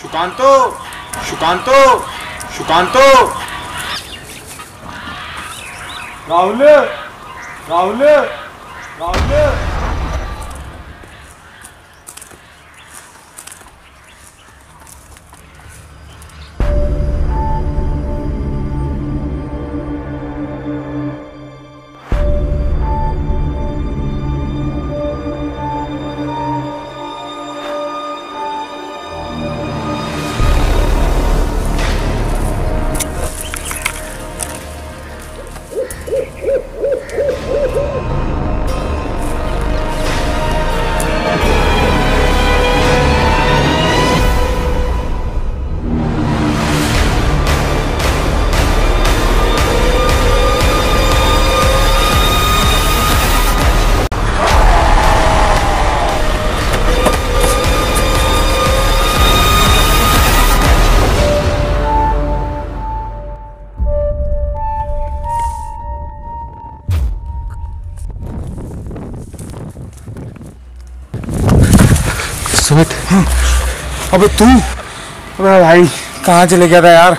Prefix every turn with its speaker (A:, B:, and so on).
A: सुकांतो सुकांतो सुकांतो राहुल राहुल राहुल।
B: सुमित। हाँ। अबे तू? अबे भाई कहाँ चले गया था यार?